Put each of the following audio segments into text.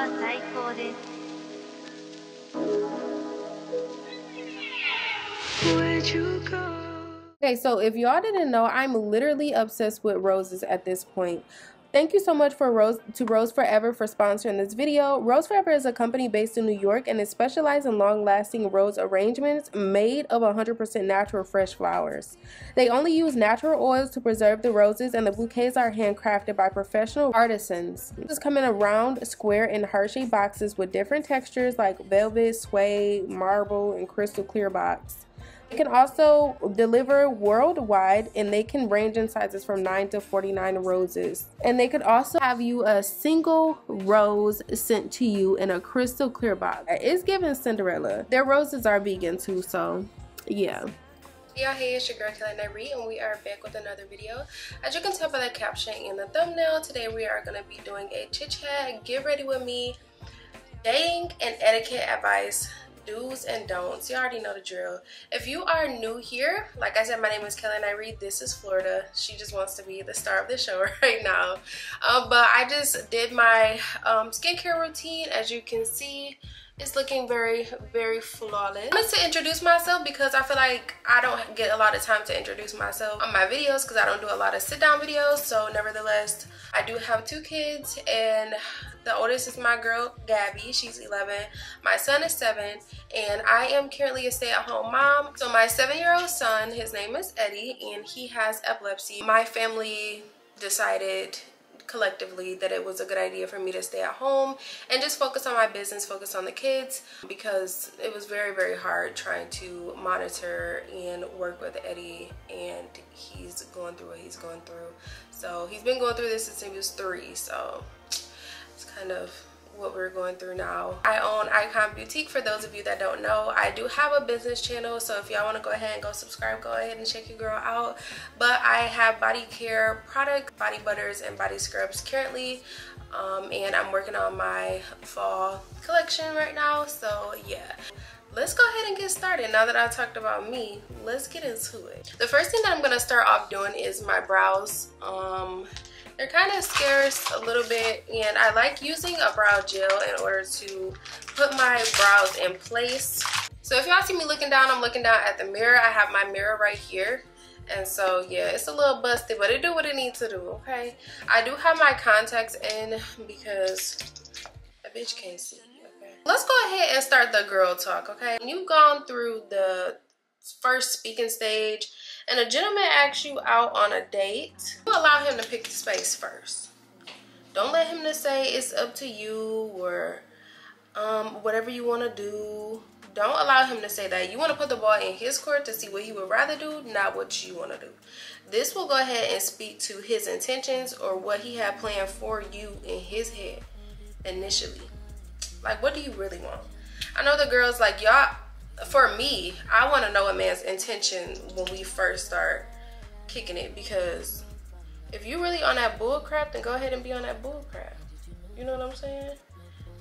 は最高です Okay, so if y'all didn't know, I'm literally obsessed with roses at this point. Thank you so much for Rose to Rose Forever for sponsoring this video. Rose Forever is a company based in New York and is specialized in long-lasting rose arrangements made of 100% natural fresh flowers. They only use natural oils to preserve the roses and the bouquets are handcrafted by professional artisans. This come in a round, square, and heart-shaped boxes with different textures like velvet, suede, marble, and crystal clear box. They can also deliver worldwide and they can range in sizes from 9 to 49 roses. And they could also have you a single rose sent to you in a crystal clear box. It's giving Cinderella. Their roses are vegan too, so yeah. Y'all, hey, it's your girl Kaylaa Ny'Ree, and we are back with another video. As you can tell by the caption and the thumbnail, today we are going to be doing a chit chat, get ready with me, dating and etiquette advice do's and don'ts. You already know the drill. If you are new here, like I said, my name is Kaylaa Ny'Ree. This is Florida. She just wants to be the star of the show right now. Um, but I just did my um, skincare routine. As you can see, it's looking very, very flawless. I wanted to introduce myself because I feel like I don't get a lot of time to introduce myself on my videos because I don't do a lot of sit down videos. So nevertheless, I do have two kids and the oldest is my girl, Gabby. She's 11. My son is 7. And I am currently a stay-at-home mom. So my 7-year-old son, his name is Eddie, and he has epilepsy. My family decided collectively that it was a good idea for me to stay at home and just focus on my business, focus on the kids because it was very, very hard trying to monitor and work with Eddie and he's going through what he's going through. So he's been going through this since he was three. So it's kind of what we're going through now. I own Icon Boutique for those of you that don't know. I do have a business channel so if y'all want to go ahead and go subscribe go ahead and check your girl out. But I have body care product, body butters and body scrubs currently um, and I'm working on my fall collection right now so yeah let's go ahead and get started now that i talked about me let's get into it the first thing that i'm going to start off doing is my brows um they're kind of scarce a little bit and I like using a brow gel in order to put my brows in place. So if y'all see me looking down, I'm looking down at the mirror. I have my mirror right here. And so, yeah, it's a little busted, but it do what it needs to do, okay? I do have my contacts in because a bitch can't see, okay? Let's go ahead and start the girl talk, okay? You've gone through the first speaking stage and a gentleman asks you out on a date, you allow him to pick the space first. Don't let him to say it's up to you or um, whatever you want to do. Don't allow him to say that. You want to put the ball in his court to see what he would rather do, not what you want to do. This will go ahead and speak to his intentions or what he had planned for you in his head initially. Like, what do you really want? I know the girls like, y'all, for me, I want to know a man's intention when we first start kicking it because if you really on that bull crap, then go ahead and be on that bull crap. You know what I'm saying?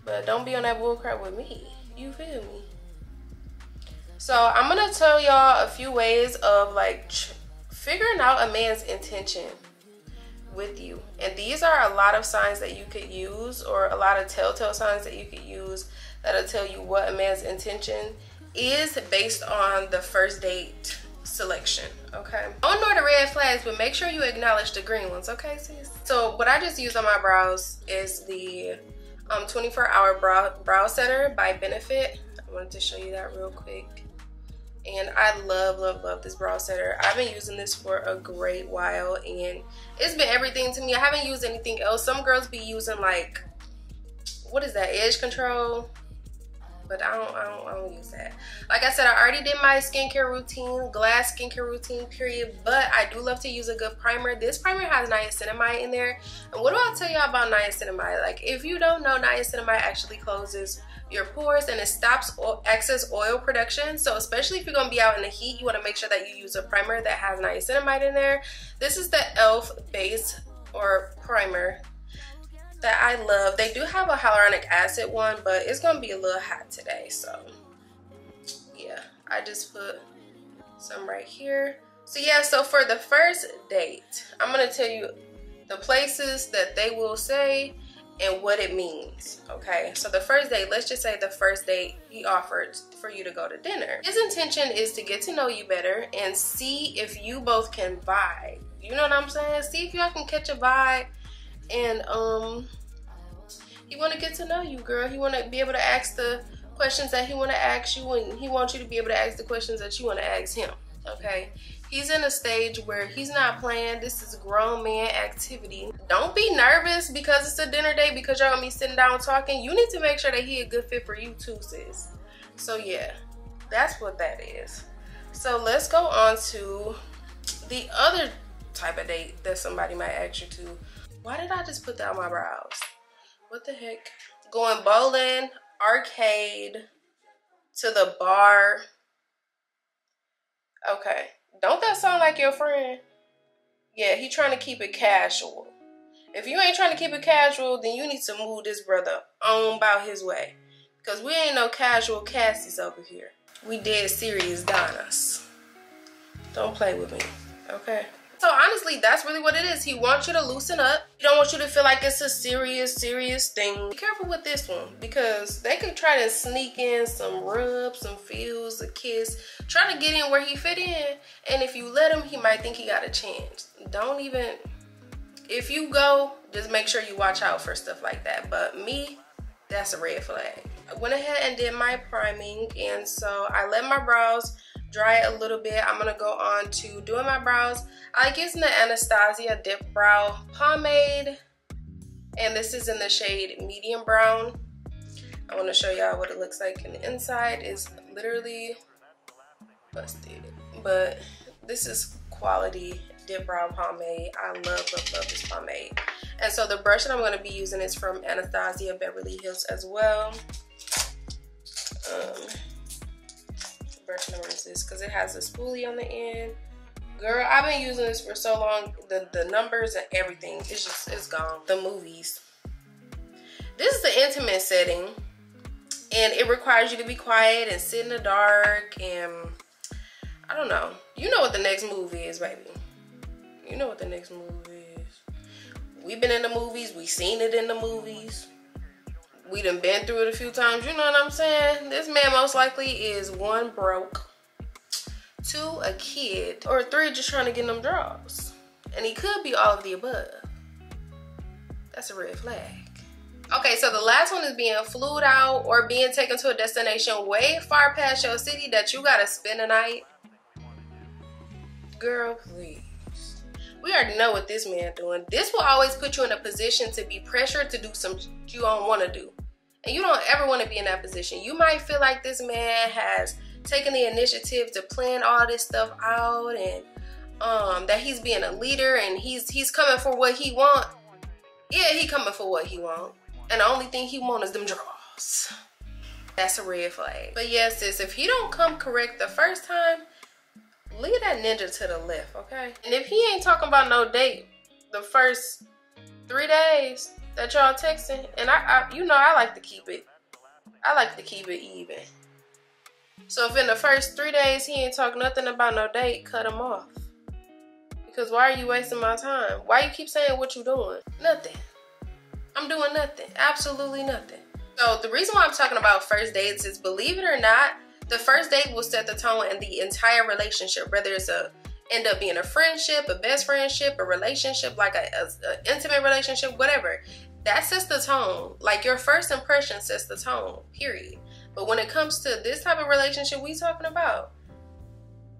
But don't be on that bull crap with me. You feel me? So I'm gonna tell y'all a few ways of like figuring out a man's intention with you. And these are a lot of signs that you could use or a lot of telltale signs that you could use that'll tell you what a man's intention is based on the first date selection okay? Don't ignore the red flags but make sure you acknowledge the green ones okay sis? So what i just used on my brows is the um 24 hour brow brow setter by benefit. I wanted to show you that real quick. And I love love love this brow setter. I've been using this for a great while and it's been everything to me. I haven't used anything else. Some girls be using like what is that edge control but I don't, I don't, I don't use that. Like I said, I already did my skincare routine, glass skincare routine, period. But I do love to use a good primer. This primer has niacinamide in there. And what do I tell y'all about niacinamide? Like, if you don't know, niacinamide actually closes your pores and it stops excess oil production. So especially if you're gonna be out in the heat, you wanna make sure that you use a primer that has niacinamide in there. This is the e.l.f. base or primer that I love. They do have a hyaluronic acid one, but it's gonna be a little hot today. So yeah, I just put some right here. So yeah, so for the first date, I'm gonna tell you the places that they will say and what it means. Okay, so the first date, let's just say the first date he offered for you to go to dinner. His intention is to get to know you better and see if you both can vibe. You know what I'm saying? See if y'all can catch a vibe and um he want to get to know you, girl. He want to be able to ask the questions that he want to ask you and he wants you to be able to ask the questions that you want to ask him. Okay, he's in a stage where he's not playing. This is grown man activity. Don't be nervous because it's a dinner date because y'all gonna be sitting down talking. You need to make sure that he a good fit for you too, sis. So yeah, that's what that is. So let's go on to the other type of date that somebody might ask you to. Why did I just put down my brows? What the heck? Going bowling, arcade, to the bar. Okay. Don't that sound like your friend? Yeah, he trying to keep it casual. If you ain't trying to keep it casual, then you need to move this brother on about his way. Because we ain't no casual Cassies over here. We dead serious Donnas. Don't play with me, okay? So honestly, that's really what it is. He wants you to loosen up. He don't want you to feel like it's a serious, serious thing. Be careful with this one because they could try to sneak in some rubs, some feels, a kiss, try to get in where he fit in. And if you let him, he might think he got a chance. Don't even, if you go, just make sure you watch out for stuff like that. But me, that's a red flag. I went ahead and did my priming and so I let my brows dry it a little bit. I'm gonna go on to doing my brows. I like using the Anastasia Dip Brow Pomade. And this is in the shade Medium Brown. I wanna show y'all what it looks like. And the inside is literally busted. But this is quality dip brow pomade. I love, love, love this pomade. And so the brush that I'm gonna be using is from Anastasia Beverly Hills as well. Um, because it has a spoolie on the end. Girl, I've been using this for so long. The, the numbers and everything, it's just, it's gone. The movies. This is the intimate setting. And it requires you to be quiet and sit in the dark and I don't know. You know what the next movie is, baby. You know what the next movie is. We've been in the movies. We seen it in the movies we done been through it a few times. You know what I'm saying? This man most likely is one broke, two a kid, or three just trying to get them draws. And he could be all of the above. That's a red flag. Okay, so the last one is being flued out or being taken to a destination way far past your city that you gotta spend a night. Girl, please. We already know what this man doing. This will always put you in a position to be pressured to do some you don't want to do. And you don't ever want to be in that position. You might feel like this man has taken the initiative to plan all this stuff out and um, that he's being a leader and he's he's coming for what he want. Yeah, he coming for what he want. And the only thing he want is them draws. That's a red flag. But yes, sis, if he don't come correct the first time, leave that ninja to the left, okay? And if he ain't talking about no date the first three days, that y'all texting, and I, I, you know, I like to keep it, I like to keep it even. So if in the first three days he ain't talk nothing about no date, cut him off. Because why are you wasting my time? Why you keep saying what you doing? Nothing. I'm doing nothing. Absolutely nothing. So the reason why I'm talking about first dates is believe it or not, the first date will set the tone in the entire relationship, whether it's a end up being a friendship, a best friendship, a relationship, like a, a, a intimate relationship, whatever. That sets the tone. Like your first impression sets the tone, period. But when it comes to this type of relationship we talking about,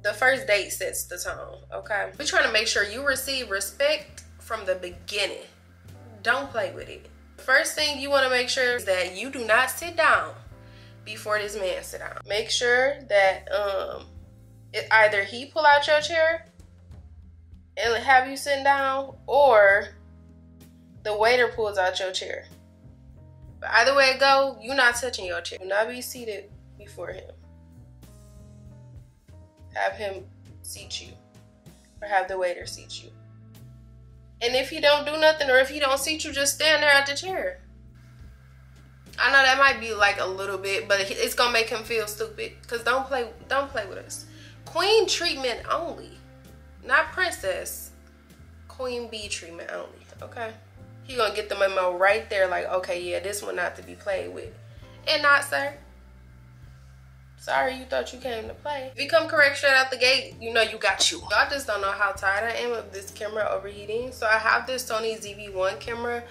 the first date sets the tone, okay? We're trying to make sure you receive respect from the beginning. Don't play with it. First thing you want to make sure is that you do not sit down before this man sit down. Make sure that um it, either he pull out your chair and have you sit down or the waiter pulls out your chair. But either way it go, you're not touching your chair. Do not be seated before him. Have him seat you or have the waiter seat you. And if he don't do nothing or if he don't seat you, just stand there at the chair. I know that might be like a little bit, but it's gonna make him feel stupid. Cause don't play, don't play with us. Queen treatment only, not princess. Queen bee treatment only. Okay. He gonna get the memo right there, like, okay, yeah, this one not to be played with. And not, sir. Sorry, you thought you came to play. If you come correct straight out the gate, you know you got you. Y'all just don't know how tired I am of this camera overheating. So I have this Sony ZV-1 camera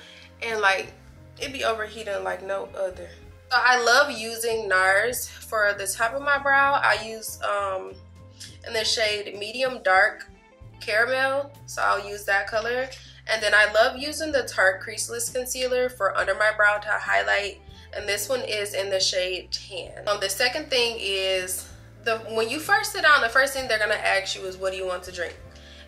and like, it be overheating like no other. So I love using NARS for the top of my brow. I use um in the shade medium dark caramel. So I'll use that color. And then I love using the Tarte Creaseless Concealer for under my brow to highlight and this one is in the shade tan. Um, the second thing is the when you first sit down, the first thing they're gonna ask you is what do you want to drink?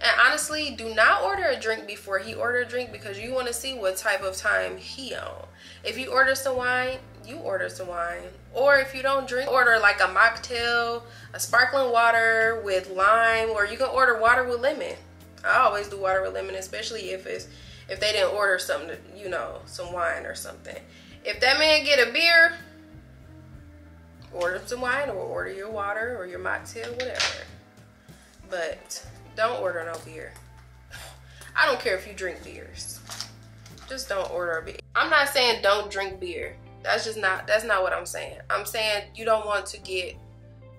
And honestly, do not order a drink before he order a drink because you want to see what type of time he on. If you order some wine, you order some wine. Or if you don't drink, order like a mocktail, a sparkling water with lime, or you can order water with lemon. I always do water with lemon, especially if it's if they didn't order something, to, you know, some wine or something. If that man get a beer, order some wine or order your water or your mocktail, whatever. But don't order no beer. I don't care if you drink beers. Just don't order a beer. I'm not saying don't drink beer. That's just not, that's not what I'm saying. I'm saying you don't want to get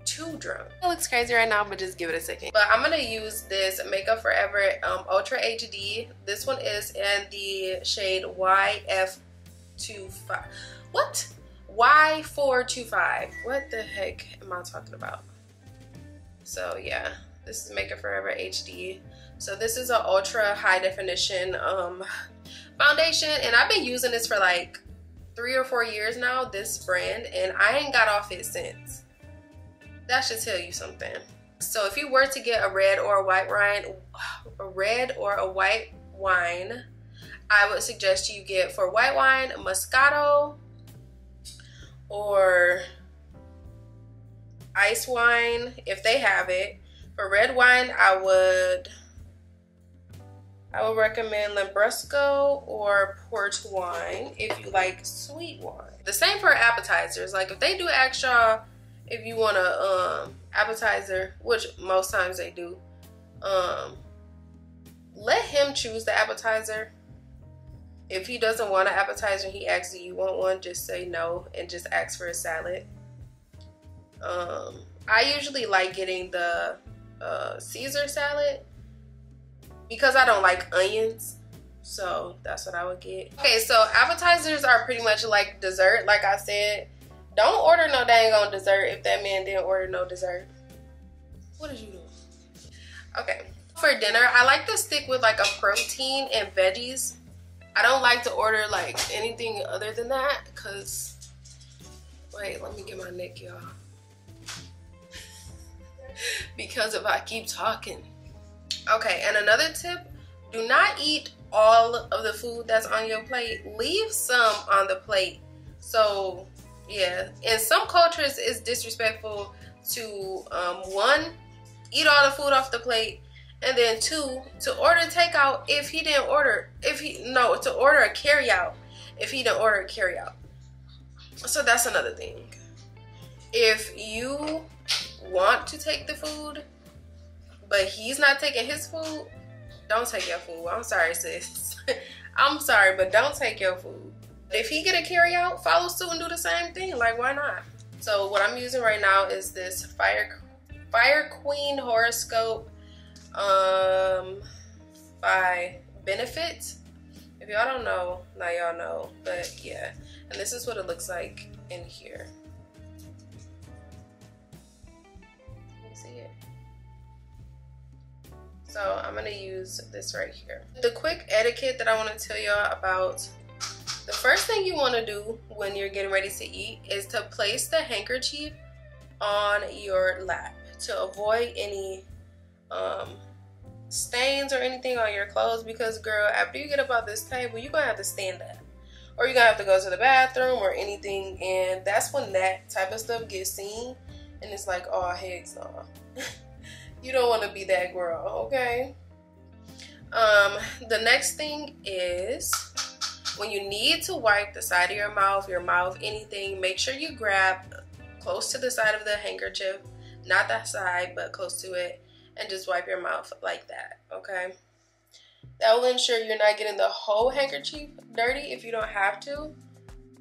too drunk. It looks crazy right now, but just give it a second. But I'm gonna use this Makeup Forever um, Ultra HD. This one is in the shade YF two five. What? Y four two five. What the heck am I talking about? So yeah, this is Makeup Forever HD. So this is an ultra high definition um, foundation, and I've been using this for like three or four years now. This brand, and I ain't got off it since. That should tell you something. So if you were to get a red or a white wine, a red or a white wine I would suggest you get for white wine, Moscato or ice wine if they have it. For red wine, I would I would recommend Lambrusco or port wine if you like sweet wine. The same for appetizers. Like if they do extra, if you want a um, appetizer, which most times they do, um, let him choose the appetizer if he doesn't want an appetizer, he asks, do you want one? Just say no and just ask for a salad. Um, I usually like getting the uh, Caesar salad because I don't like onions. So that's what I would get. Okay, so appetizers are pretty much like dessert. Like I said, don't order no dang on dessert if that man didn't order no dessert. What did you do? Okay, for dinner, I like to stick with like a protein and veggies I don't like to order like anything other than that because, wait, let me get my neck, y'all. because if I keep talking. Okay, and another tip, do not eat all of the food that's on your plate. Leave some on the plate. So, yeah, in some cultures, it's disrespectful to, um, one, eat all the food off the plate and then two, to order takeout if he didn't order, if he, no, to order a carry out if he didn't order a carry out. So that's another thing. If you want to take the food, but he's not taking his food, don't take your food. I'm sorry, sis. I'm sorry, but don't take your food. If he get a carry out, follow suit and do the same thing. Like, why not? So what I'm using right now is this Fire Fire Queen horoscope um, by Benefit. If y'all don't know, now y'all know. But yeah, and this is what it looks like in here. see it? So I'm gonna use this right here. The quick etiquette that I wanna tell y'all about the first thing you want to do when you're getting ready to eat is to place the handkerchief on your lap to avoid any um, stains or anything on your clothes because girl, after you get up off this table, you're gonna have to stand up. Or you're gonna have to go to the bathroom or anything and that's when that type of stuff gets seen and it's like, oh heck no. you don't wanna be that girl, okay? Um, the next thing is when you need to wipe the side of your mouth, your mouth, anything, make sure you grab close to the side of the handkerchief, not that side, but close to it, and just wipe your mouth like that, okay? That will ensure you're not getting the whole handkerchief dirty if you don't have to,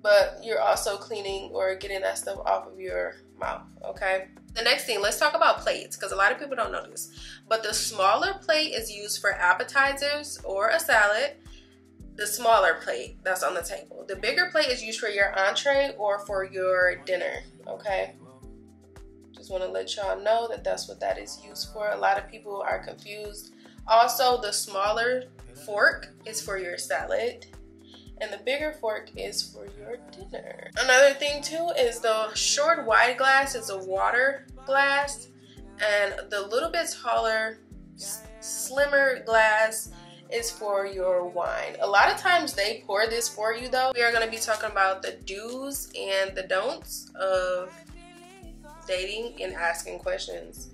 but you're also cleaning or getting that stuff off of your mouth, okay? The next thing, let's talk about plates because a lot of people don't know this. But the smaller plate is used for appetizers or a salad. The smaller plate that's on the table. The bigger plate is used for your entree or for your dinner, okay? Just want to let y'all know that that's what that is used for. A lot of people are confused. Also, the smaller fork is for your salad and the bigger fork is for your dinner. Another thing too is the short wide glass is a water glass and the little bit taller slimmer glass is for your wine. A lot of times they pour this for you though. We are going to be talking about the do's and the don'ts of dating and asking questions.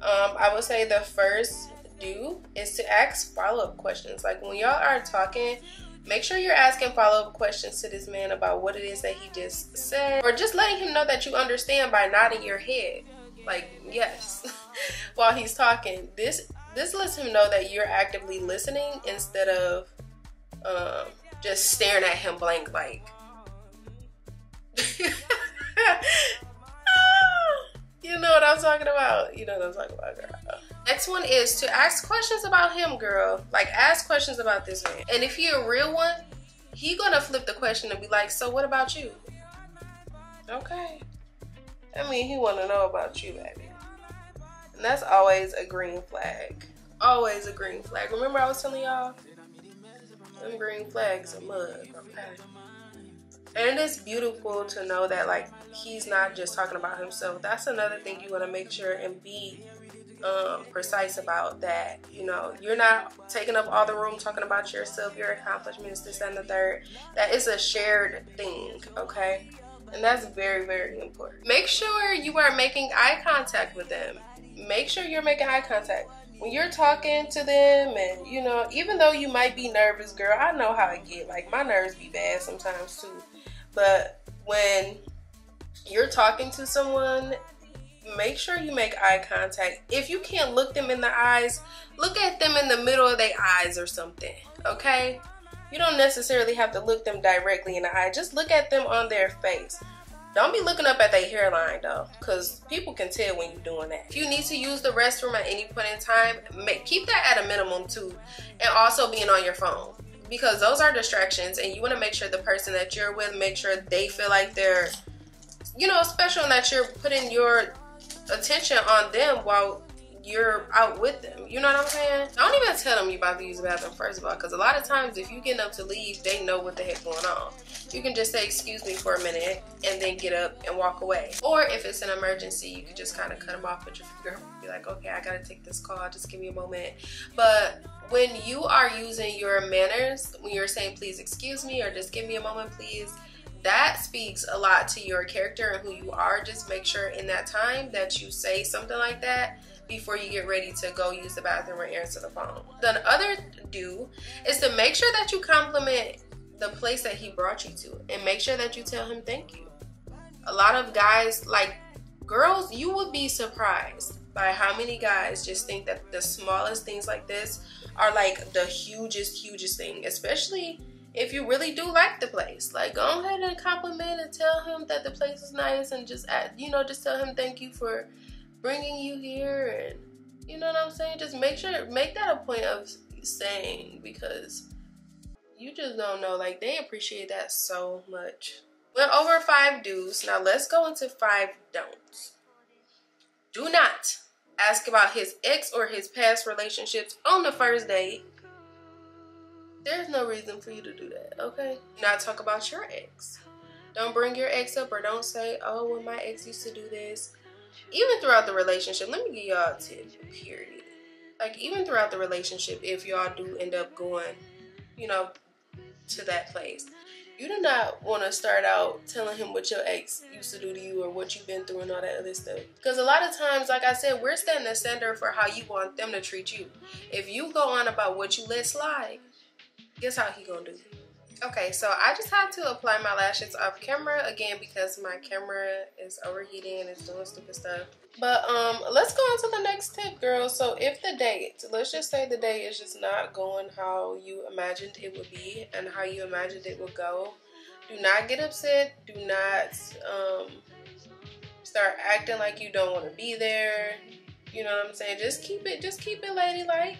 Um, I would say the first do is to ask follow-up questions. Like when y'all are talking, make sure you're asking follow-up questions to this man about what it is that he just said or just letting him know that you understand by nodding your head like yes while he's talking this this lets him know that you're actively listening instead of um, just staring at him blank like you know what I'm talking about you know what I'm talking about girl Next one is to ask questions about him, girl. Like ask questions about this man. And if he a real one, he gonna flip the question and be like, so what about you? Okay. I mean, he wanna know about you, baby. And that's always a green flag. Always a green flag. Remember I was telling y'all? Them green flags are mud, okay? And it's beautiful to know that like he's not just talking about himself. That's another thing you wanna make sure and be um, precise about that. You know, you're not taking up all the room talking about yourself, your accomplishments, this and the third. That is a shared thing, okay? And that's very, very important. Make sure you are making eye contact with them. Make sure you're making eye contact. When you're talking to them, and you know, even though you might be nervous, girl, I know how I get. Like, my nerves be bad sometimes too. But when you're talking to someone make sure you make eye contact. If you can't look them in the eyes, look at them in the middle of their eyes or something, okay? You don't necessarily have to look them directly in the eye. Just look at them on their face. Don't be looking up at their hairline though, because people can tell when you're doing that. If you need to use the restroom at any point in time, make, keep that at a minimum too. And also being on your phone. Because those are distractions and you want to make sure the person that you're with, make sure they feel like they're, you know, special and that you're putting your attention on them while you're out with them. You know what I'm saying? Don't even tell them you about to use the bathroom first of all, because a lot of times if you get up to leave, they know what the heck going on. You can just say excuse me for a minute and then get up and walk away. Or if it's an emergency, you could just kind of cut them off with your finger. Be like, okay, I gotta take this call. Just give me a moment. But when you are using your manners, when you're saying please excuse me or just give me a moment, please that speaks a lot to your character and who you are. Just make sure in that time that you say something like that before you get ready to go use the bathroom or answer the phone. The other do is to make sure that you compliment the place that he brought you to and make sure that you tell him thank you. A lot of guys, like girls, you would be surprised by how many guys just think that the smallest things like this are like the hugest, hugest thing, especially if you really do like the place. Like, go ahead and compliment and tell him that the place is nice and just, add, you know, just tell him thank you for bringing you here. And, you know what I'm saying? Just make sure, make that a point of saying because you just don't know. Like, they appreciate that so much. Went over five do's. Now, let's go into five don'ts. Do not ask about his ex or his past relationships on the first date there's no reason for you to do that, okay? Not talk about your ex. Don't bring your ex up or don't say, oh, well, my ex used to do this. Even throughout the relationship, let me give y'all a tip, period. Like, even throughout the relationship, if y'all do end up going, you know, to that place, you do not want to start out telling him what your ex used to do to you or what you've been through and all that other stuff. Because a lot of times, like I said, we're setting the standard for how you want them to treat you. If you go on about what you let slide, guess how he gonna do? Okay, so I just had to apply my lashes off camera again because my camera is overheating and it's doing stupid stuff. But um, let's go on to the next tip, girls. So if the date, let's just say the date is just not going how you imagined it would be and how you imagined it would go, do not get upset. Do not um, start acting like you don't want to be there. You know what I'm saying? Just keep it, just keep it ladylike.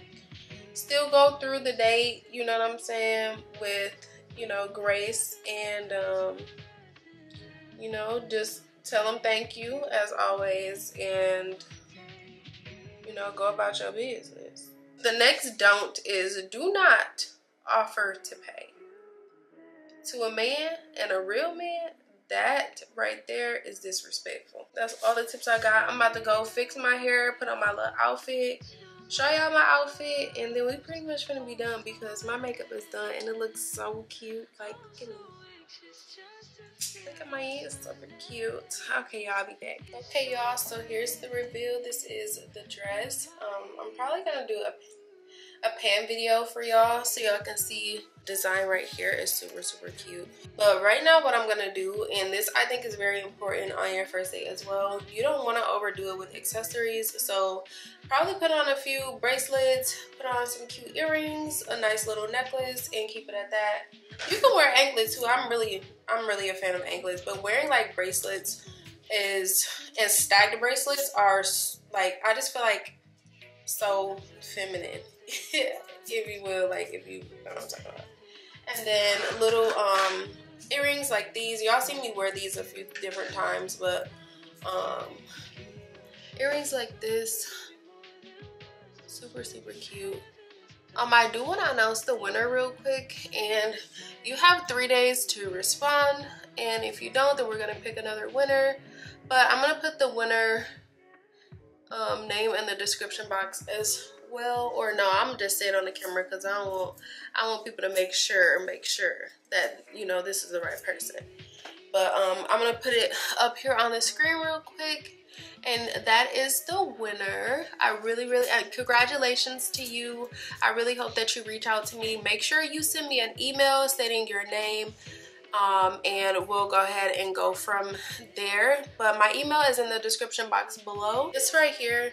Still go through the date, you know what I'm saying, with you know, grace and, um, you know, just tell them thank you as always and, you know, go about your business. The next don't is do not offer to pay. To a man and a real man, that right there is disrespectful. That's all the tips I got. I'm about to go fix my hair, put on my little outfit, show y'all my outfit and then we pretty much gonna be done because my makeup is done and it looks so cute. Like look at me look at my it's super cute. Okay y'all be back. Okay y'all so here's the reveal. This is the dress. Um i'm probably gonna do a a pan video for y'all so y'all can see. Design right here is super super cute. But right now what i'm gonna do and this i think is very important on your first date as well you don't want to overdo it with accessories. So probably put on a few bracelets put on some cute earrings a nice little necklace and keep it at that. You can wear anklets too. I'm really i'm really a fan of anklets but wearing like bracelets is and stacked bracelets are like i just feel like so feminine if you will, like if you know what I'm talking about. And then little um earrings like these. Y'all seen me wear these a few different times, but um earrings like this. Super, super cute. Um, I do want to announce the winner real quick, and you have three days to respond. And if you don't, then we're gonna pick another winner. But I'm gonna put the winner um, name in the description box as well or no i'm just saying on the camera because i don't want i want people to make sure make sure that you know this is the right person. But um i'm gonna put it up here on the screen real quick and that is the winner. I really really uh, congratulations to you. I really hope that you reach out to me. Make sure you send me an email stating your name um, and we'll go ahead and go from there. But my email is in the description box below. It's right here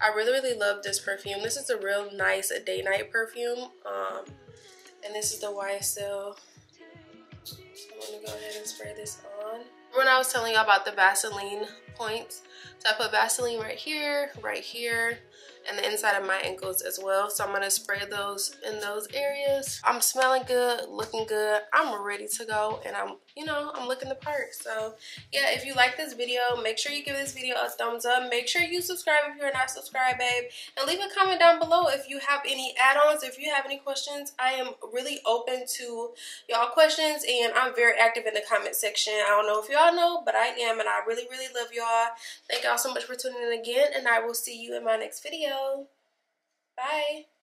I really, really love this perfume. This is a real nice day night perfume. Um, and this is the YSL. I'm gonna go ahead and spray this on. When I was telling you about the Vaseline points, so I put Vaseline right here, right here, and the inside of my ankles as well. So I'm to spray those in those areas. I'm smelling good, looking good. I'm ready to go and I'm, you know, I'm looking the part. So yeah, if you like this video, make sure you give this video a thumbs up. Make sure you subscribe if you're not subscribed, babe. And leave a comment down below if you have any add-ons, if you have any questions. I am really open to y'all questions and I'm very active in the comment section. I don't know if y'all know, but I am and I really, really love y'all. Thank y'all so much for tuning in again and I will see you in my next video. Bye.